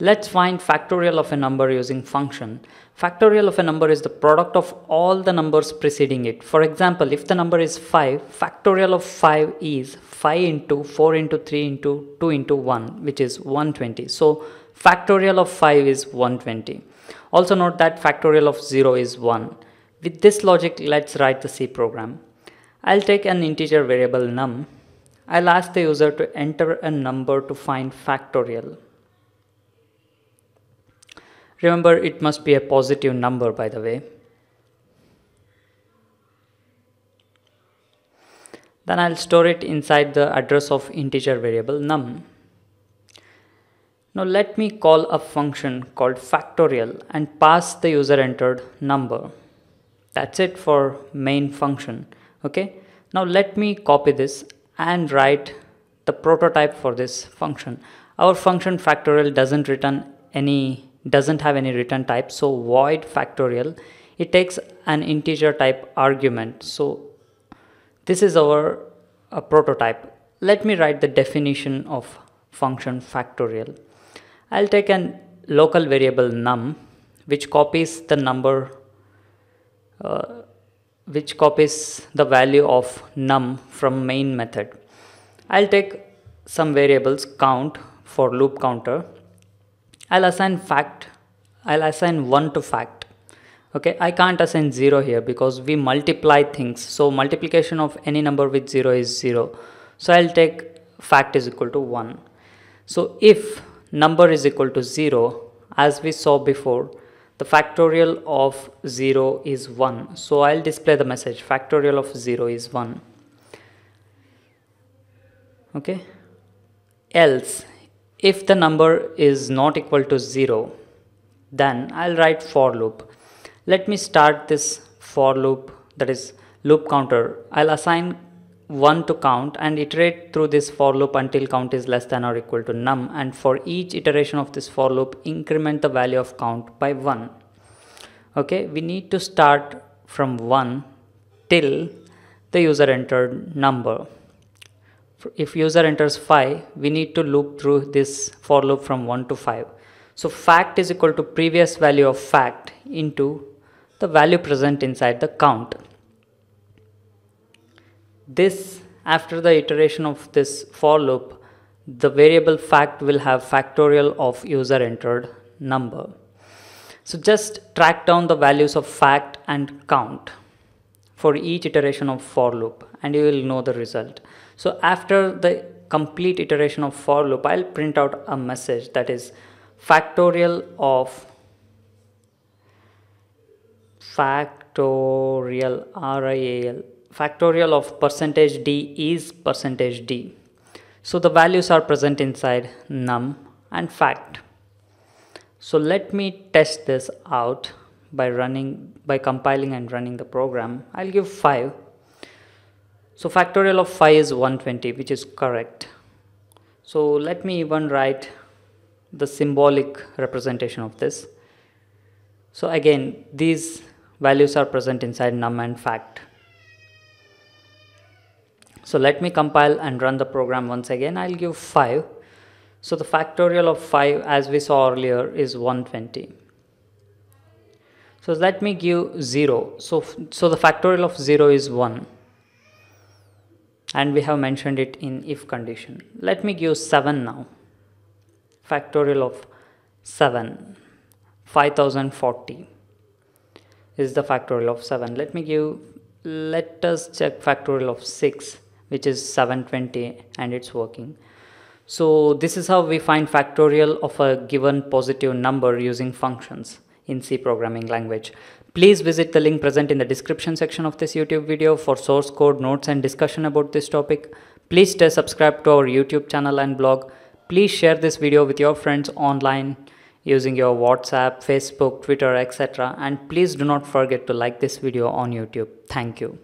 Let's find factorial of a number using function. Factorial of a number is the product of all the numbers preceding it. For example, if the number is 5, factorial of 5 is 5 into 4 into 3 into 2 into 1 which is 120. So factorial of 5 is 120. Also note that factorial of 0 is 1. With this logic, let's write the C program. I'll take an integer variable num. I'll ask the user to enter a number to find factorial. Remember, it must be a positive number, by the way. Then I'll store it inside the address of integer variable num. Now let me call a function called factorial and pass the user entered number. That's it for main function. Okay. Now let me copy this and write the prototype for this function. Our function factorial doesn't return any doesn't have any return type so void factorial. It takes an integer type argument. So this is our uh, prototype. Let me write the definition of function factorial. I'll take an local variable num which copies the number uh, which copies the value of num from main method. I'll take some variables count for loop counter I'll assign fact. I'll assign 1 to fact. Okay? I can't assign 0 here because we multiply things. So multiplication of any number with 0 is 0 so I'll take fact is equal to 1 so if number is equal to 0 as we saw before the factorial of 0 is 1 so I'll display the message. Factorial of 0 is 1 okay? Else if the number is not equal to 0, then I'll write for loop. Let me start this for loop that is loop counter. I'll assign 1 to count and iterate through this for loop until count is less than or equal to num and for each iteration of this for loop increment the value of count by 1. Okay, we need to start from 1 till the user entered number if user enters 5 we need to loop through this for loop from 1 to 5 so fact is equal to previous value of fact into the value present inside the count. This after the iteration of this for loop the variable fact will have factorial of user entered number. So just track down the values of fact and count for each iteration of for loop and you will know the result so after the complete iteration of for loop, I'll print out a message that is factorial of factorial RIAL factorial of percentage D is percentage D. So the values are present inside num and fact. So let me test this out by running by compiling and running the program. I'll give 5 so factorial of 5 is 120 which is correct. So let me even write the symbolic representation of this. So again these values are present inside num and fact. So let me compile and run the program once again. I'll give 5. So the factorial of 5 as we saw earlier is 120. So let me give 0. So, so the factorial of 0 is 1 and we have mentioned it in if condition. Let me give 7 now. Factorial of 7, 5040 is the factorial of 7. Let me give, let us check factorial of 6 which is 720 and it's working. So this is how we find factorial of a given positive number using functions in C programming language. Please visit the link present in the description section of this YouTube video for source code, notes and discussion about this topic. Please stay subscribed to our YouTube channel and blog. Please share this video with your friends online using your WhatsApp, Facebook, Twitter, etc. And please do not forget to like this video on YouTube. Thank you.